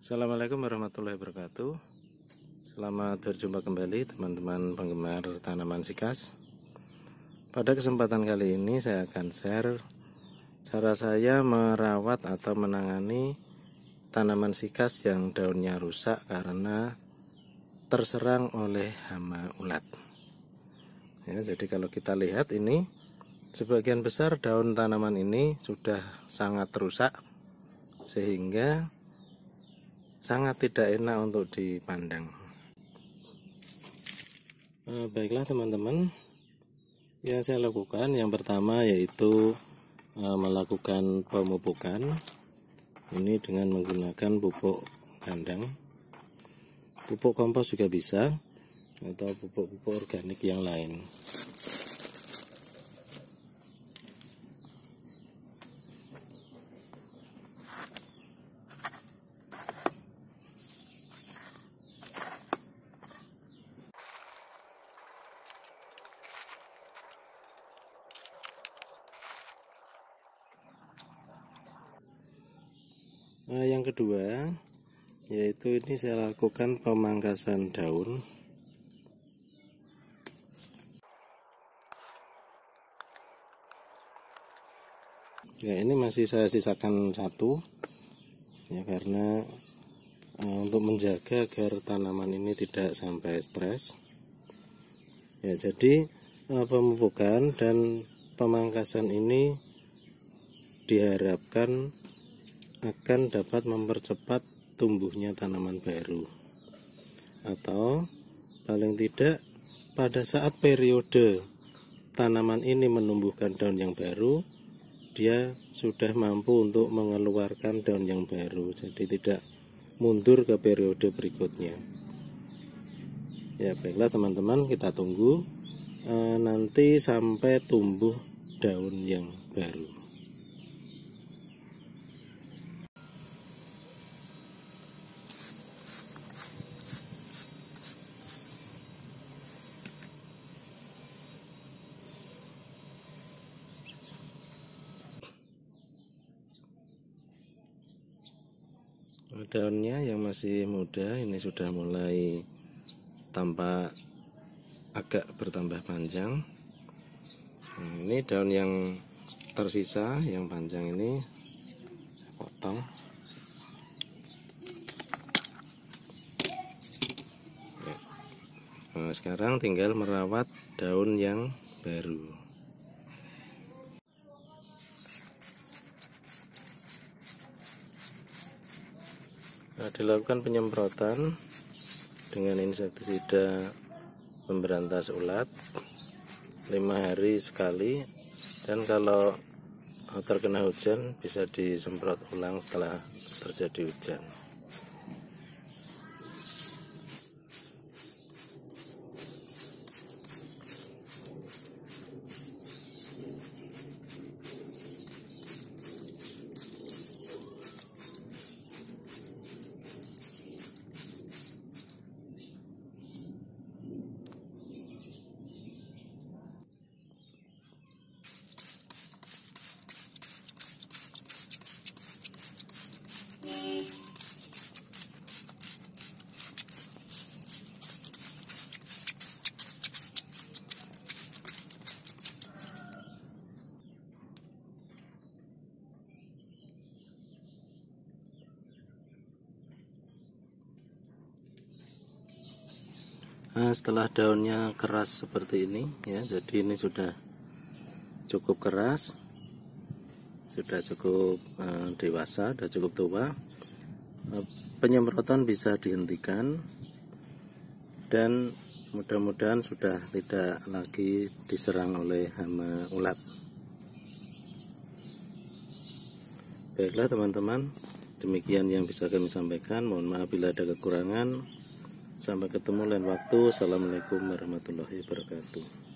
Assalamualaikum warahmatullahi wabarakatuh. Selamat berjumpa kembali teman-teman penggemar tanaman sikas. Pada kesempatan kali ini saya akan share Cara saya merawat atau menangani tanaman sikas yang daunnya rusak karena terserang oleh hama ulat. Ya, Jadi kalau kita lihat ini Sebagian besar daun tanaman ini sudah sangat rusak sehingga sangat tidak enak untuk dipandang. Eh, baiklah teman-teman, yang saya lakukan yang pertama yaitu eh, melakukan pemupukan ini dengan menggunakan pupuk kandang, pupuk kompos juga bisa atau pupuk-pupuk organik yang lain. Nah, yang kedua yaitu ini saya lakukan pemangkasan daun. Ya ini masih saya sisakan satu ya karena uh, untuk menjaga agar tanaman ini tidak sampai stres. Ya jadi uh, pemupukan dan pemangkasan ini diharapkan akan dapat mempercepat tumbuhnya tanaman baru. Atau paling tidak pada saat periode tanaman ini menumbuhkan daun yang baru dia sudah mampu untuk mengeluarkan daun yang baru jadi tidak mundur ke periode berikutnya. Ya baiklah teman-teman kita tunggu e, nanti sampai tumbuh daun yang baru daunnya yang masih muda ini sudah mulai tampak agak bertambah panjang. Ini daun yang tersisa yang panjang ini saya potong. Nah, sekarang tinggal merawat daun yang baru Nah, dilakukan penyemprotan dengan insektisida pemberantas ulat lima hari sekali dan kalau terkena hujan bisa disemprot ulang setelah terjadi hujan. Nah, setelah daunnya keras seperti ini ya jadi ini sudah cukup keras sudah cukup uh, dewasa sudah cukup tua. Uh, penyemprotan bisa dihentikan dan mudah-mudahan sudah tidak lagi diserang oleh hama ulat. Baiklah teman-teman demikian yang bisa kami sampaikan. Mohon maaf bila ada kekurangan Sampai ketemu lain waktu. Assalamualaikum warahmatullahi wabarakatuh.